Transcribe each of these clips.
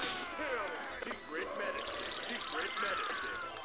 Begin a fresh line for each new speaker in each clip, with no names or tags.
Secret medicine. Secret medicine.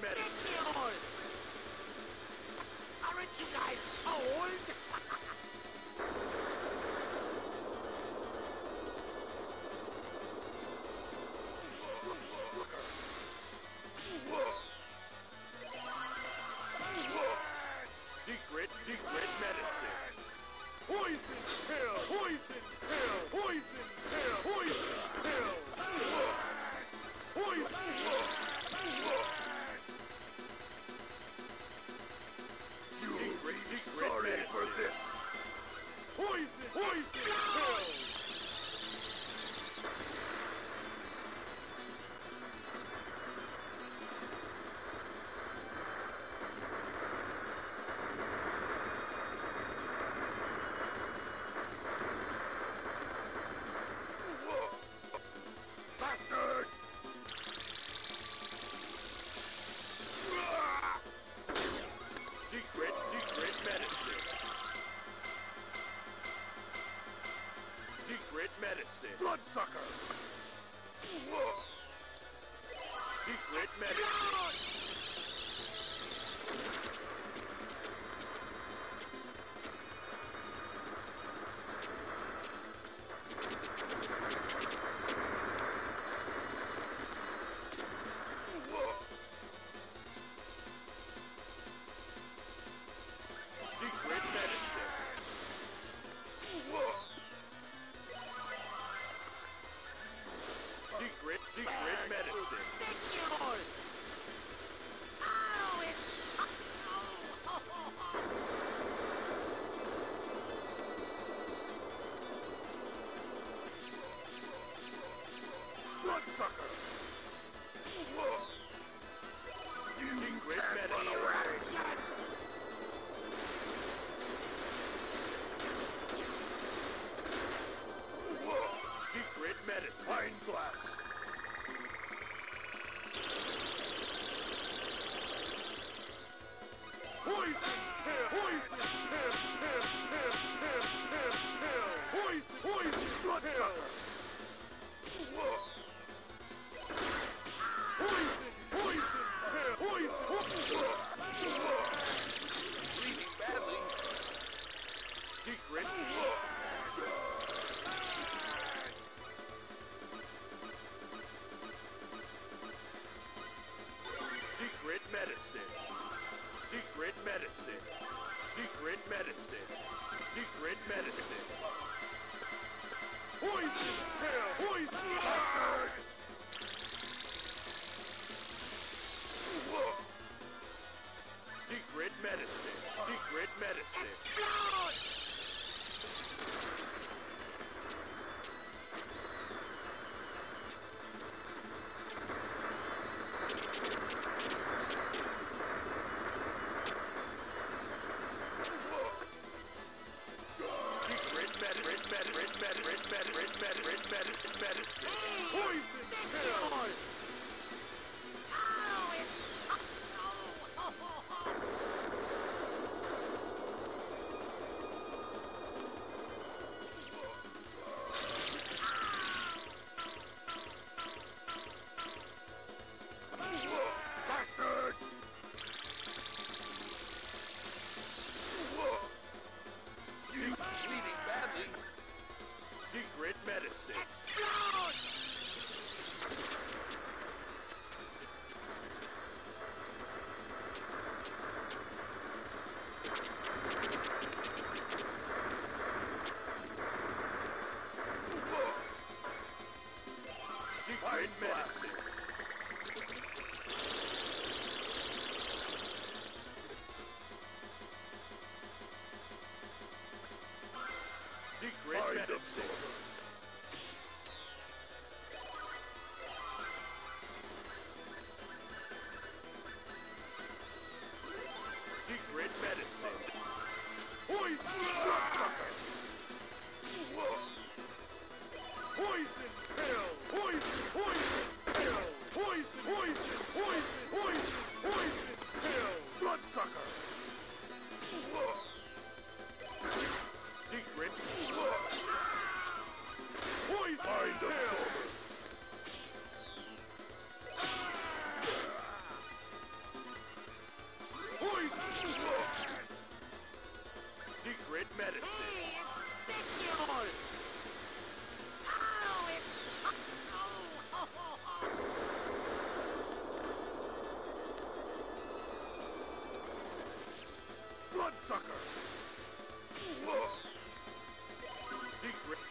Aren't you guys old?
Secret, secret medicine!
Poison pill! Poison!
secret medicine.
sucker! You
Ingrid
can't run away! Yes.
Secret medicine!
Pine glass!
Secret medicine. Secret medicine.
Explode!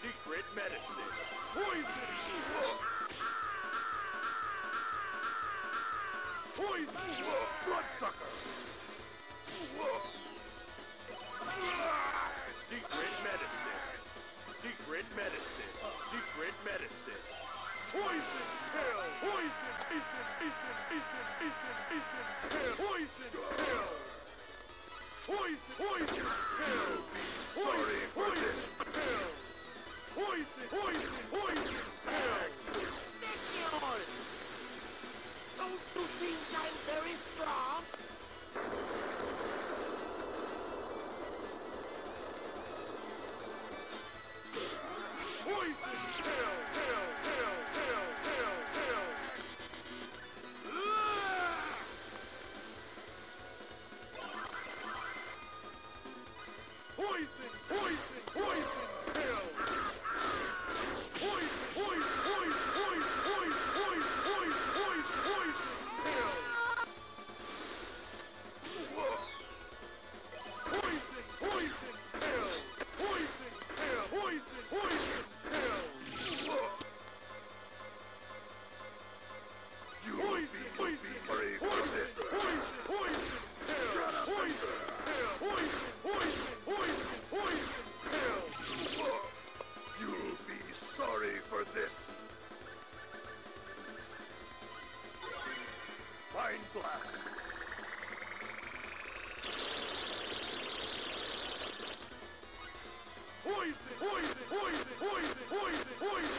secret medicine,
Poison Poison Wolf Bloodsucker!
Secret medicine, secret medicine, secret medicine,
Poison pill, poison, poison, poison, poison, poison, poison, pill, poison pill,
poison,
poison pill, poison, poison pill. Poison! Poison! Poison! Yeah. Poison! Poison! Poison! Poison! Poison! Poison!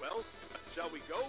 Well, shall we go?